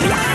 Yeah!